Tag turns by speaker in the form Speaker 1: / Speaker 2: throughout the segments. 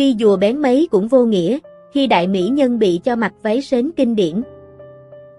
Speaker 1: Vi dùa bén mấy cũng vô nghĩa, khi đại mỹ nhân bị cho mặc váy sến kinh điển.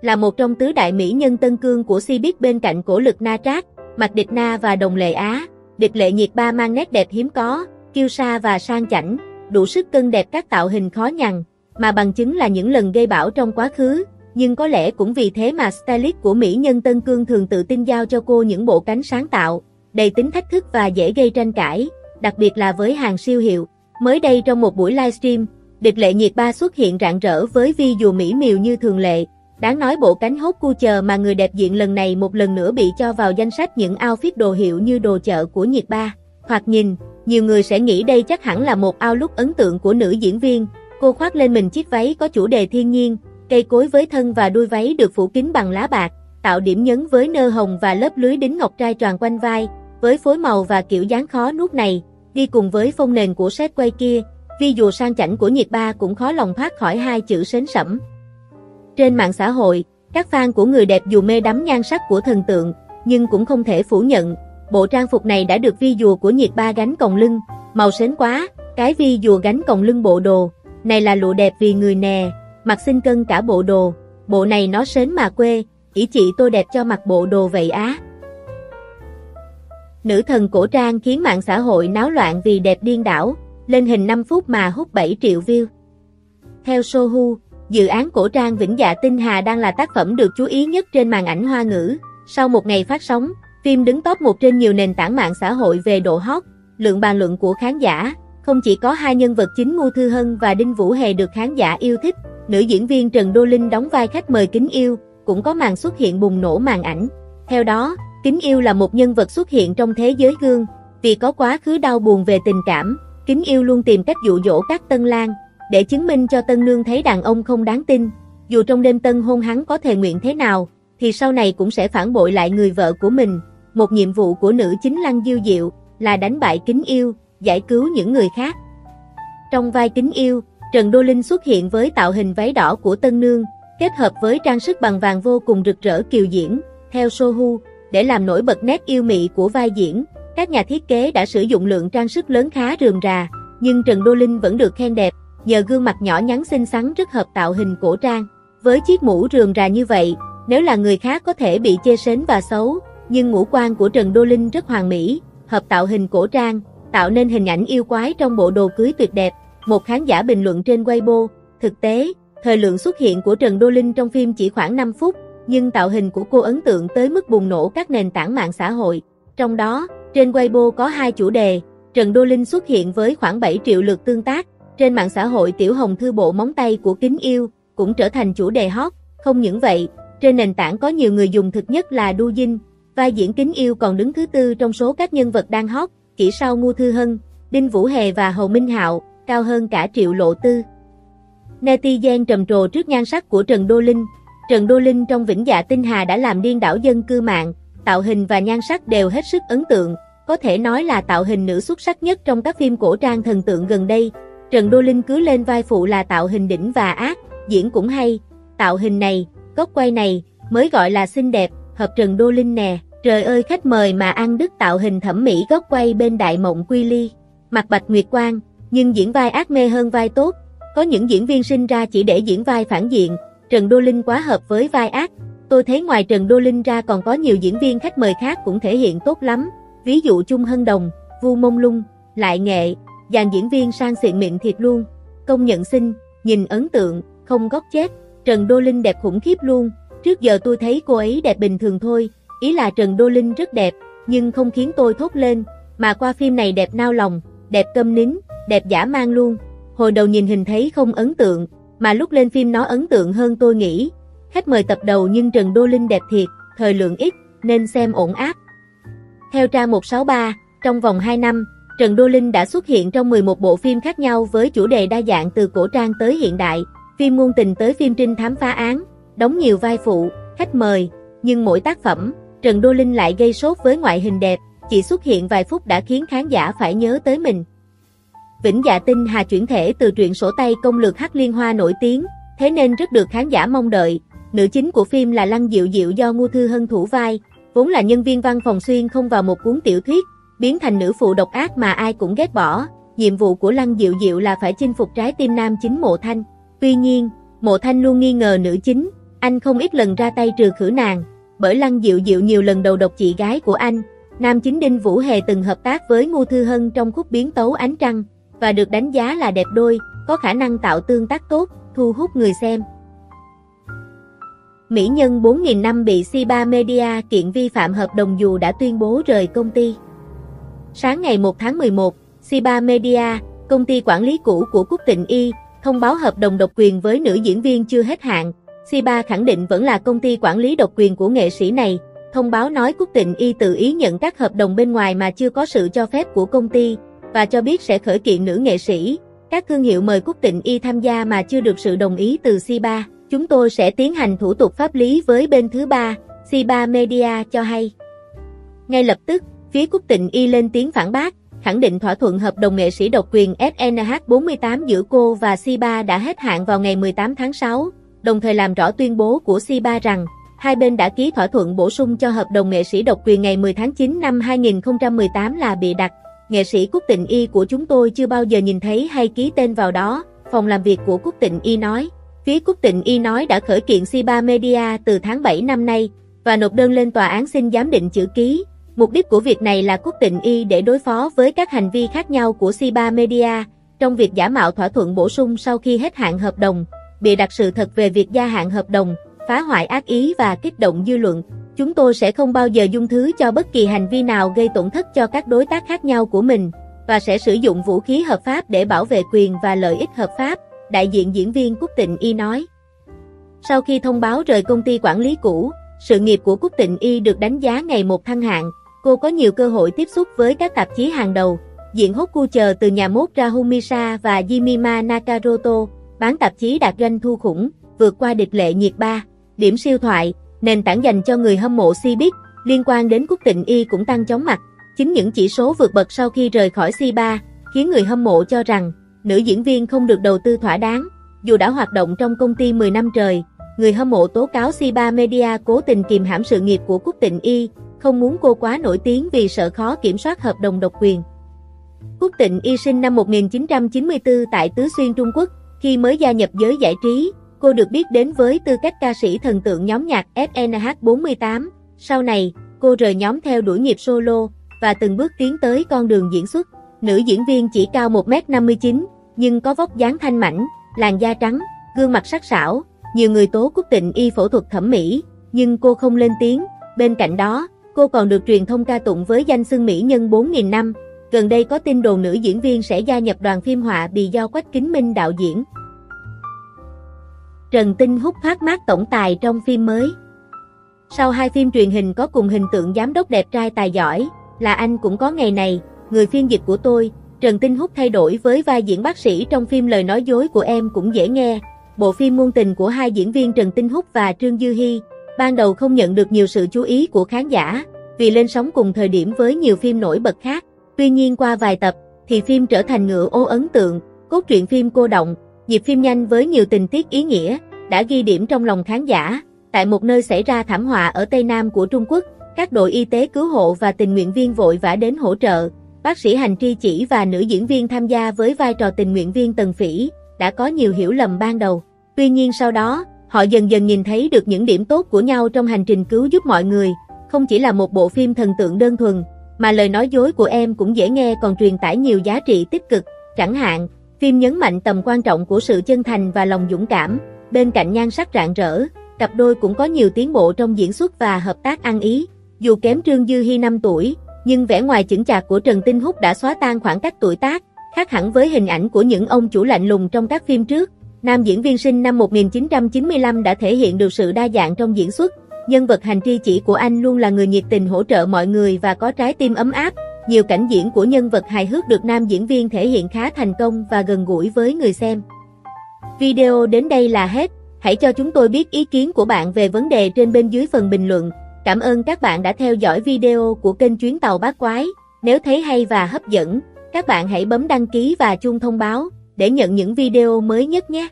Speaker 1: Là một trong tứ đại mỹ nhân tân cương của si biết bên cạnh cổ lực na trác, mặt địch na và đồng lệ Á, địch lệ nhiệt ba mang nét đẹp hiếm có, kiêu sa và sang chảnh, đủ sức cân đẹp các tạo hình khó nhằn, mà bằng chứng là những lần gây bão trong quá khứ, nhưng có lẽ cũng vì thế mà stylist của mỹ nhân Tân Cương thường tự tin giao cho cô những bộ cánh sáng tạo, đầy tính thách thức và dễ gây tranh cãi, đặc biệt là với hàng siêu hiệu. Mới đây trong một buổi livestream, địch lệ nhiệt ba xuất hiện rạng rỡ với vi dù mỹ miều như thường lệ. Đáng nói bộ cánh hốt cu chờ mà người đẹp diện lần này một lần nữa bị cho vào danh sách những outfit đồ hiệu như đồ chợ của nhiệt ba. Hoặc nhìn, nhiều người sẽ nghĩ đây chắc hẳn là một outlook ấn tượng của nữ diễn viên. Cô khoác lên mình chiếc váy có chủ đề thiên nhiên, cây cối với thân và đuôi váy được phủ kín bằng lá bạc, tạo điểm nhấn với nơ hồng và lớp lưới đính ngọc trai tròn quanh vai, với phối màu và kiểu dáng khó nuốt này, đi cùng với phông nền của set quay kia, vi dù sang chảnh của nhiệt ba cũng khó lòng thoát khỏi hai chữ sến sẩm. Trên mạng xã hội, các fan của người đẹp dù mê đắm nhan sắc của thần tượng, nhưng cũng không thể phủ nhận, bộ trang phục này đã được vi dùa của nhiệt ba gánh còng lưng, màu sến quá, cái vi dùa gánh còng lưng bộ đồ, này là lụa đẹp vì người nè, mặc xin cân cả bộ đồ, bộ này nó sến mà quê, ý chị tôi đẹp cho mặc bộ đồ vậy á. Nữ thần cổ trang khiến mạng xã hội náo loạn vì đẹp điên đảo, lên hình 5 phút mà hút 7 triệu view. Theo Sohu, dự án cổ trang Vĩnh Dạ Tinh Hà đang là tác phẩm được chú ý nhất trên màn ảnh hoa ngữ. Sau một ngày phát sóng, phim đứng top 1 trên nhiều nền tảng mạng xã hội về độ hot, lượng bàn luận của khán giả. Không chỉ có hai nhân vật chính Ngô Thư Hân và Đinh Vũ Hề được khán giả yêu thích, nữ diễn viên Trần Đô Linh đóng vai khách mời kính yêu, cũng có màn xuất hiện bùng nổ màn ảnh. Theo đó, kính yêu là một nhân vật xuất hiện trong thế giới gương, vì có quá khứ đau buồn về tình cảm, kính yêu luôn tìm cách dụ dỗ các tân lang, để chứng minh cho tân nương thấy đàn ông không đáng tin. Dù trong đêm tân hôn hắn có thề nguyện thế nào, thì sau này cũng sẽ phản bội lại người vợ của mình. Một nhiệm vụ của nữ chính Lăng Diêu Diệu là đánh bại kính yêu, giải cứu những người khác. Trong vai kính yêu, Trần Đô Linh xuất hiện với tạo hình váy đỏ của Tân Nương, kết hợp với trang sức bằng vàng vô cùng rực rỡ kiều diễn, theo Sohu, để làm nổi bật nét yêu mị của vai diễn. Các nhà thiết kế đã sử dụng lượng trang sức lớn khá rườm rà, nhưng Trần Đô Linh vẫn được khen đẹp, nhờ gương mặt nhỏ nhắn xinh xắn rất hợp tạo hình cổ trang. Với chiếc mũ rườm rà như vậy, nếu là người khác có thể bị chê sến và xấu, nhưng ngũ quan của Trần Đô Linh rất hoàn mỹ, hợp tạo hình cổ trang, tạo nên hình ảnh yêu quái trong bộ đồ cưới tuyệt đẹp. Một khán giả bình luận trên Weibo, thực tế, thời lượng xuất hiện của Trần Đô Linh trong phim chỉ khoảng 5 phút, nhưng tạo hình của cô ấn tượng tới mức bùng nổ các nền tảng mạng xã hội. Trong đó, trên Weibo có hai chủ đề, Trần Đô Linh xuất hiện với khoảng 7 triệu lượt tương tác, trên mạng xã hội Tiểu Hồng Thư Bộ móng tay của kính yêu, cũng trở thành chủ đề hot. Không những vậy, trên nền tảng có nhiều người dùng thực nhất là Du Dinh, vai diễn kính yêu còn đứng thứ tư trong số các nhân vật đang hot, chỉ sau Ngô Thư Hân, Đinh Vũ Hề và Hồ Minh Hạo, cao hơn cả triệu lộ tư. Netizen trầm trồ trước nhan sắc của Trần Đô Linh. Trần Đô Linh trong Vĩnh Dạ Tinh Hà đã làm điên đảo dân cư mạng, tạo hình và nhan sắc đều hết sức ấn tượng, có thể nói là tạo hình nữ xuất sắc nhất trong các phim cổ trang thần tượng gần đây. Trần Đô Linh cứ lên vai phụ là tạo hình đỉnh và ác, diễn cũng hay, tạo hình này, góc quay này, mới gọi là xinh đẹp, hợp Trần Đô Linh nè. Trời ơi khách mời mà ăn đức tạo hình thẩm mỹ góc quay bên đại mộng quy ly. Mặt bạch nguyệt quang, nhưng diễn vai ác mê hơn vai tốt. Có những diễn viên sinh ra chỉ để diễn vai phản diện, Trần Đô Linh quá hợp với vai ác. Tôi thấy ngoài Trần Đô Linh ra còn có nhiều diễn viên khách mời khác cũng thể hiện tốt lắm. Ví dụ Trung Hân Đồng, Vu Mông Lung, Lại Nghệ, dàn diễn viên sang xịn miệng thiệt luôn. Công nhận xinh, nhìn ấn tượng, không góc chết. Trần Đô Linh đẹp khủng khiếp luôn. Trước giờ tôi thấy cô ấy đẹp bình thường thôi, ý là Trần Đô Linh rất đẹp, nhưng không khiến tôi thốt lên, mà qua phim này đẹp nao lòng, đẹp câm nín, đẹp giả mang luôn. Hồi đầu nhìn hình thấy không ấn tượng, mà lúc lên phim nó ấn tượng hơn tôi nghĩ. Khách mời tập đầu nhưng Trần Đô Linh đẹp thiệt, thời lượng ít, nên xem ổn áp. Theo Tra 163, trong vòng 2 năm, Trần Đô Linh đã xuất hiện trong 11 bộ phim khác nhau với chủ đề đa dạng từ cổ trang tới hiện đại, phim ngôn tình tới phim trinh thám phá án, đóng nhiều vai phụ, khách mời, nhưng mỗi tác phẩm, Trần Đô Linh lại gây sốt với ngoại hình đẹp, chỉ xuất hiện vài phút đã khiến khán giả phải nhớ tới mình. Vĩnh Dạ Tinh Hà chuyển thể từ truyện sổ tay công lược Hắc Liên Hoa nổi tiếng, thế nên rất được khán giả mong đợi. Nữ chính của phim là Lăng Diệu Diệu do Ngô Thư Hân thủ vai, vốn là nhân viên văn phòng xuyên không vào một cuốn tiểu thuyết, biến thành nữ phụ độc ác mà ai cũng ghét bỏ, nhiệm vụ của Lăng Diệu Diệu là phải chinh phục trái tim nam chính Mộ Thanh. Tuy nhiên, Mộ Thanh luôn nghi ngờ nữ chính, anh không ít lần ra tay trừ khử nàng, bởi Lăng Diệu Diệu nhiều lần đầu độc chị gái của anh. Nam chính Đinh Vũ Hề từng hợp tác với Ngô Thư Hân trong khúc biến tấu ánh trăng, và được đánh giá là đẹp đôi, có khả năng tạo tương tác tốt, thu hút người xem. Mỹ Nhân 4.000 năm bị C3 Media kiện vi phạm hợp đồng dù đã tuyên bố rời công ty. Sáng ngày 1 tháng 11, C3 Media, công ty quản lý cũ của Cúc Tịnh Y, thông báo hợp đồng độc quyền với nữ diễn viên chưa hết hạn. C3 khẳng định vẫn là công ty quản lý độc quyền của nghệ sĩ này. Thông báo nói Cúc Tịnh Y tự ý nhận các hợp đồng bên ngoài mà chưa có sự cho phép của công ty, và cho biết sẽ khởi kiện nữ nghệ sĩ. Các thương hiệu mời Cúc Tịnh Y tham gia mà chưa được sự đồng ý từ C3. Chúng tôi sẽ tiến hành thủ tục pháp lý với bên thứ ba, C3 Media cho hay. Ngay lập tức, phía Cúc Tịnh Y lên tiếng phản bác, khẳng định thỏa thuận hợp đồng nghệ sĩ độc quyền SNH48 giữa cô và C3 đã hết hạn vào ngày 18 tháng 6, đồng thời làm rõ tuyên bố của C3 rằng, hai bên đã ký thỏa thuận bổ sung cho hợp đồng nghệ sĩ độc quyền ngày 10 tháng 9 năm 2018 là bị đặt. Nghệ sĩ quốc Tịnh Y của chúng tôi chưa bao giờ nhìn thấy hay ký tên vào đó, phòng làm việc của quốc Tịnh Y nói. Phía quốc Tịnh Y nói đã khởi kiện C3 Media từ tháng 7 năm nay và nộp đơn lên tòa án xin giám định chữ ký. Mục đích của việc này là quốc Tịnh Y để đối phó với các hành vi khác nhau của C3 Media trong việc giả mạo thỏa thuận bổ sung sau khi hết hạn hợp đồng, bịa đặt sự thật về việc gia hạn hợp đồng, phá hoại ác ý và kích động dư luận. Chúng tôi sẽ không bao giờ dung thứ cho bất kỳ hành vi nào gây tổn thất cho các đối tác khác nhau của mình và sẽ sử dụng vũ khí hợp pháp để bảo vệ quyền và lợi ích hợp pháp đại diện diễn viên Cúc Tịnh Y nói. Sau khi thông báo rời công ty quản lý cũ, sự nghiệp của Cúc Tịnh Y được đánh giá ngày một thăng hạng, cô có nhiều cơ hội tiếp xúc với các tạp chí hàng đầu, diện hốt cu chờ từ nhà mốt Rahumisa và Jimima Nakaroto, bán tạp chí đạt doanh thu khủng, vượt qua địch lệ nhiệt ba, điểm siêu thoại, nền tảng dành cho người hâm mộ Cbiz, liên quan đến Cúc Tịnh Y cũng tăng chóng mặt. Chính những chỉ số vượt bậc sau khi rời khỏi C3, khiến người hâm mộ cho rằng nữ diễn viên không được đầu tư thỏa đáng. Dù đã hoạt động trong công ty 10 năm trời, người hâm mộ tố cáo C3 Media cố tình kìm hãm sự nghiệp của Cúc Tịnh Y, không muốn cô quá nổi tiếng vì sợ khó kiểm soát hợp đồng độc quyền. Cúc Tịnh Y sinh năm 1994 tại Tứ Xuyên Trung Quốc, khi mới gia nhập giới giải trí, cô được biết đến với tư cách ca sĩ thần tượng nhóm nhạc SNH48. Sau này, cô rời nhóm theo đuổi nghiệp solo và từng bước tiến tới con đường diễn xuất. Nữ diễn viên chỉ cao 1m59, nhưng có vóc dáng thanh mảnh, làn da trắng, gương mặt sắc sảo. Nhiều người tố Cúc Tịnh y phẫu thuật thẩm mỹ, nhưng cô không lên tiếng. Bên cạnh đó, cô còn được truyền thông ca tụng với danh xưng mỹ nhân 4.000 năm. Gần đây có tin đồn nữ diễn viên sẽ gia nhập đoàn phim họa bị do Quách Kính Minh đạo diễn. Trần Tinh hút phát mát tổng tài trong phim mới. Sau hai phim truyền hình có cùng hình tượng giám đốc đẹp trai tài giỏi, là anh cũng có ngày này, người phiên dịch của tôi, Trần Tinh Húc thay đổi với vai diễn bác sĩ trong phim Lời nói dối của em cũng dễ nghe. Bộ phim ngôn tình của hai diễn viên Trần Tinh Húc và Trương Dư Hi, ban đầu không nhận được nhiều sự chú ý của khán giả, vì lên sóng cùng thời điểm với nhiều phim nổi bật khác. Tuy nhiên qua vài tập, thì phim trở thành ngựa ô ấn tượng, cốt truyện phim cô động, Dịp phim nhanh với nhiều tình tiết ý nghĩa, đã ghi điểm trong lòng khán giả. Tại một nơi xảy ra thảm họa ở Tây Nam của Trung Quốc, các đội y tế cứu hộ và tình nguyện viên vội vã đến hỗ trợ, Bác sĩ Hành Tri Chỉ và nữ diễn viên tham gia với vai trò tình nguyện viên Tần Phỉ, đã có nhiều hiểu lầm ban đầu. Tuy nhiên sau đó, họ dần dần nhìn thấy được những điểm tốt của nhau trong hành trình cứu giúp mọi người, không chỉ là một bộ phim thần tượng đơn thuần, mà lời nói dối của em cũng dễ nghe còn truyền tải nhiều giá trị tích cực, chẳng hạn, phim nhấn mạnh tầm quan trọng của sự chân thành và lòng dũng cảm, bên cạnh nhan sắc rạng rỡ, cặp đôi cũng có nhiều tiến bộ trong diễn xuất và hợp tác ăn ý. Dù kém Trương Dư Hi 5 tuổi, nhưng vẻ ngoài chững chạc của Trần Tinh Húc đã xóa tan khoảng cách tuổi tác, khác hẳn với hình ảnh của những ông chủ lạnh lùng trong các phim trước. Nam diễn viên sinh năm 1995 đã thể hiện được sự đa dạng trong diễn xuất. Nhân vật hành tri chỉ của anh luôn là người nhiệt tình hỗ trợ mọi người và có trái tim ấm áp. Nhiều cảnh diễn của nhân vật hài hước được nam diễn viên thể hiện khá thành công và gần gũi với người xem. Video đến đây là hết. Hãy cho chúng tôi biết ý kiến của bạn về vấn đề trên bên dưới phần bình luận. Cảm ơn các bạn đã theo dõi video của kênh Chuyến Tàu Bát Quái. Nếu thấy hay và hấp dẫn, các bạn hãy bấm đăng ký và chuông thông báo để nhận những video mới nhất nhé.